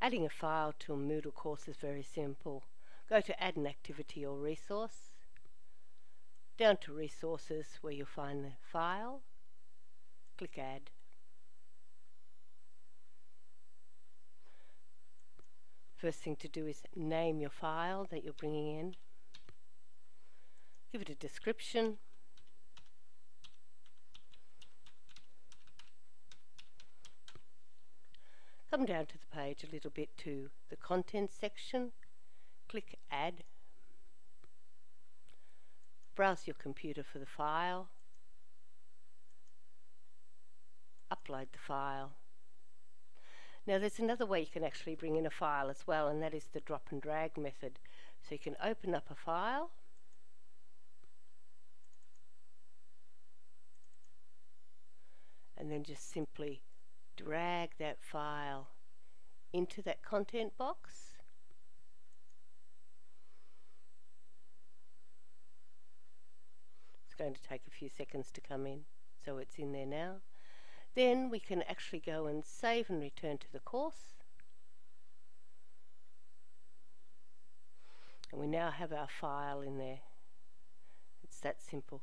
Adding a file to a Moodle course is very simple. Go to Add an Activity or Resource, down to Resources where you'll find the file, click Add. First thing to do is name your file that you're bringing in. Give it a description. Come down to the page a little bit to the Contents section. Click Add. Browse your computer for the file. Upload the file. Now there's another way you can actually bring in a file as well and that is the drop and drag method. So you can open up a file and then just simply drag that file into that content box it's going to take a few seconds to come in so it's in there now then we can actually go and save and return to the course. And we now have our file in there. It's that simple.